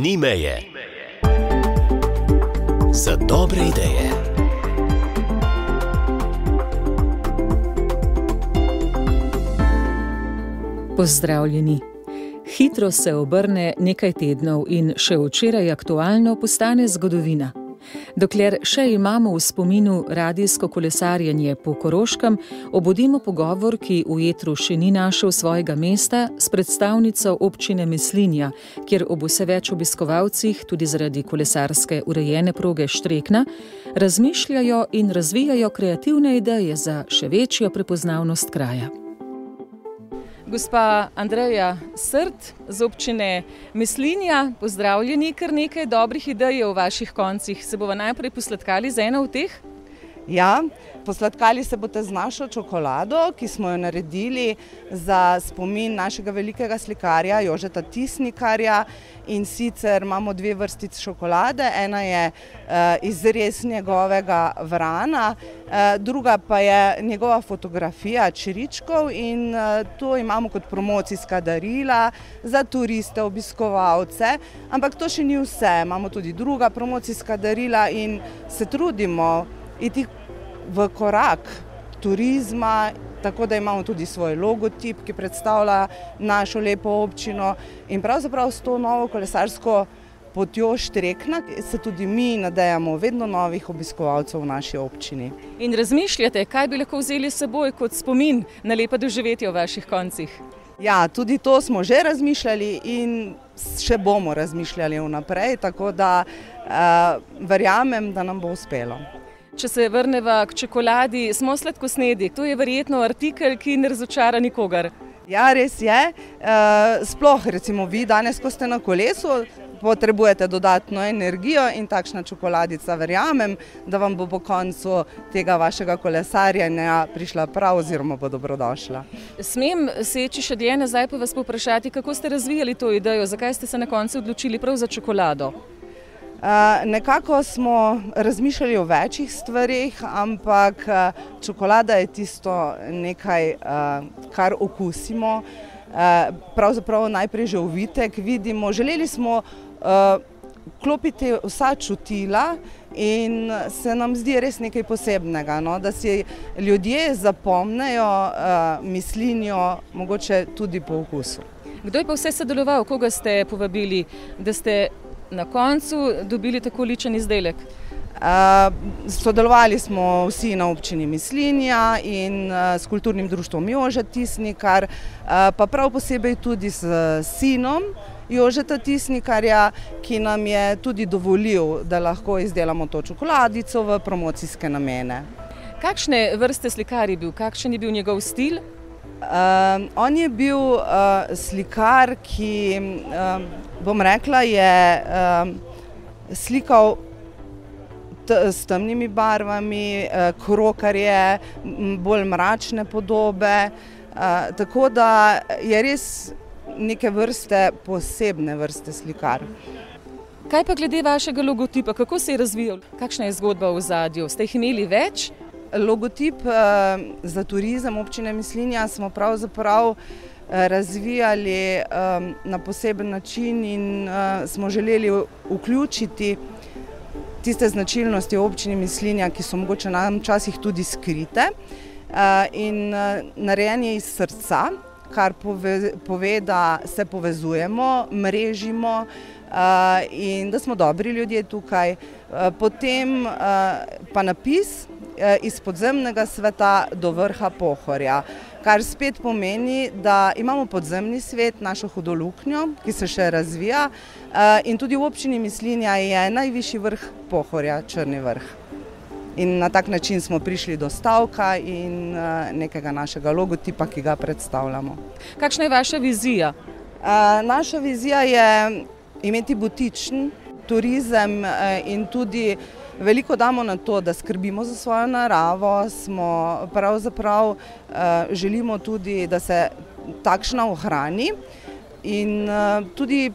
ni meje. Za dobre ideje. Pozdravljeni. Hitro se obrne nekaj tednov in še včeraj aktualno postane zgodovina. Dokler še imamo v spominu radijsko kolesarjenje po Koroškem, obudimo pogovor, ki v jetru še ni našel svojega mesta, s predstavnico občine Meslinja, kjer ob vse več obiskovalcih, tudi zaradi kolesarske urejene proge Štrekna, razmišljajo in razvijajo kreativne ideje za še večjo prepoznavnost kraja. Gospa Andreja Srd z občine Meslinja, pozdravljeni, kar nekaj dobrih idej je v vaših koncih. Se bomo najprej posladkali z eno od teh? Ja, posladkali se boste z našo čokolado, ki smo jo naredili za spomin našega velikega slikarja Jožeta Tisnikarja. In sicer imamo dve vrsti čokolade, ena je uh, izrez njegovega vrana, uh, druga pa je njegova fotografija čiričkov in uh, to imamo kot promocijska darila za turiste, obiskovalce. Ampak to še ni vse, imamo tudi druga promocijska darila in se trudimo iti v korak turizma, tako da imamo tudi svoj logotip, ki predstavlja našo lepo občino in pravzaprav s to novo kolesarsko potjo Štrekna se tudi mi nadejamo vedno novih obiskovalcev v naši občini. In razmišljate, kaj bi lahko vzeli s seboj kot spomin na lepa doživetja v vaših koncih? Ja, tudi to smo že razmišljali in še bomo razmišljali vnaprej, tako da uh, verjamem, da nam bo uspelo. Če se vrnemo k čokoladi, smo sladkosnedi. To je verjetno artikel, ki ne razočara nikogar. Ja, res je. Uh, sploh, recimo, vi danes, ko ste na kolesu, potrebujete dodatno energijo in takšna čokoladica, verjamem, da vam bo po koncu tega vašega kolesarjenja prišla prav oziroma bo dobrodošla. Smem seči še dlje nazaj, pa vas poprašati, kako ste razvijali to idejo, zakaj ste se na koncu odločili prav za čokolado? Eh, nekako smo razmišljali o večjih stvarih, ampak eh, čokolada je tisto nekaj, eh, kar okusimo. Pravzaprav najprej že uvitek vidimo. Želeli smo klopiti vsa čutila in se nam zdi res nekaj posebnega, no? da si ljudje zapomnejo mislinjo, mogoče tudi po okusu. Kdo je pa vse sodeloval, koga ste povabili, da ste na koncu dobili tako ličen izdelek? Uh, sodelovali smo vsi na občini Mislinja in uh, s kulturnim društvom Jože Tisnikar, uh, pa prav posebej tudi s sinom Jožeta Tisnikarja, ki nam je tudi dovolil, da lahko izdelamo to čokoladico v promocijske namene. Kakšne vrste slikar je bil, kakšen je bil njegov stil? Uh, on je bil uh, slikar, ki, uh, bom rekla, je uh, slikal s temnimi barvami, uh, krokarje, bolj mračne podobe. Uh, tako da je res neke vrste, posebne vrste slikar. Kaj pa glede vašega logotipa, kako se je razvijal, kakšna je zgodba v zadju? Ste jih imeli več? Logotip uh, za turizem občine Mislinja smo pravzaprav uh, razvijali um, na poseben način in smo želeli vključiti tiste značilnosti občine Mislinja, ki so mogoče nam včasih tudi skrite in narejen je iz srca, kar pove, pove, da se povezujemo, mrežimo in da smo dobri ljudje tukaj. Potem pa napis, Eh, iz podzemnega sveta do vrha Pohorja. Kar spet pomeni, da imamo podzemni svet, našo hudoluknjo, ki se še razvija eh, in tudi v občini Mislinja je najvišji vrh Pohorja, Črni vrh. In na tak način smo prišli do stavka in eh, nekega našega logotipa, ki ga predstavljamo. Kakšna je vaša vizija? Naša vizija je imeti butičen turizem in tudi veliko damo na to, da skrbimo za svojo naravo, smo pravzaprav eh, želimo tudi, da se takšna ohrani in eh, tudi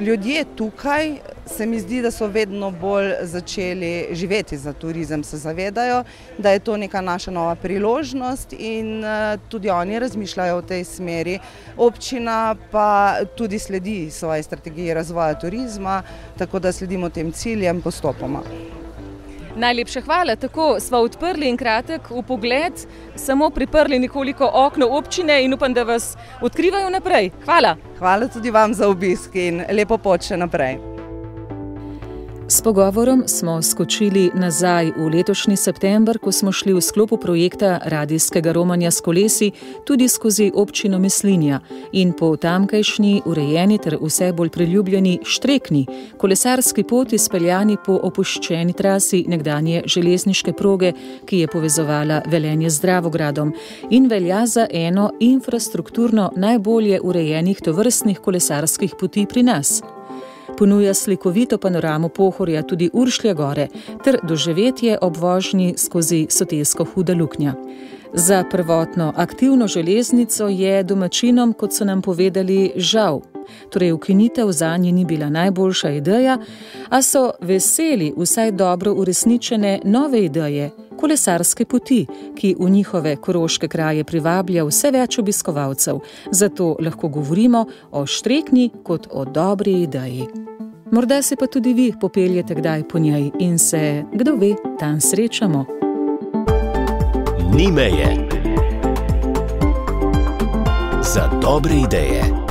ljudje tukaj se mi zdi, da so vedno bolj začeli živeti za turizem, se zavedajo, da je to neka naša nova priložnost in tudi oni razmišljajo v tej smeri. Občina pa tudi sledi svoje strategije razvoja turizma, tako da sledimo tem ciljem postopoma. Najlepša hvala. Tako smo odprli in kratek v pogled, samo priprli nekoliko okno občine in upam, da vas odkrivajo naprej. Hvala. Hvala tudi vam za obisk in lepo pot še naprej. S pogovorom smo skočili nazaj v letošnji september, ko smo šli v sklopu projekta radijskega romanja s kolesi tudi skozi občino Mislinja in po tamkajšnji urejeni ter vse bolj priljubljeni štrekni kolesarski poti speljani po opuščeni trasi nekdanje železniške proge, ki je povezovala Velenje z Dravogradom in velja za eno infrastrukturno najbolje urejenih tovrstnih kolesarskih poti pri nas ponuja slikovito panoramo Pohorja tudi Uršlje gore ter doživetje ob vožnji skozi Sotesko huda luknja. Za prvotno aktivno železnico je domačinom, kot so nam povedali, žal. Torej, ukinitev za nje ni bila najboljša ideja, a so veseli vsaj dobro uresničene nove ideje, kolesarske poti, ki v njihove koroške kraje privablja vse več obiskovalcev. Zato lahko govorimo o štrekni kot o dobri ideji. Morda se pa tudi vi popeljete kdaj po njej in se, kdo ve, tam srečamo. Ni meje za dobre ideje.